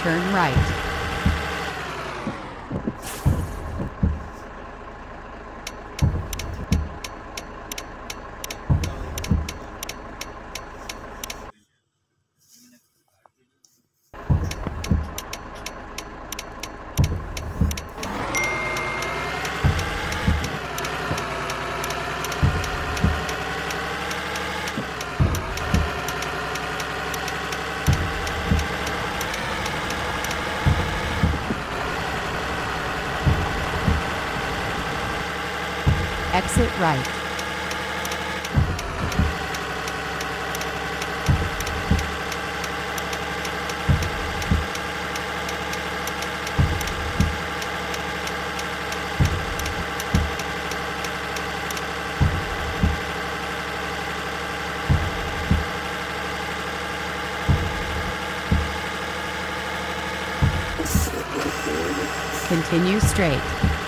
Turn right. Exit right. Continue straight.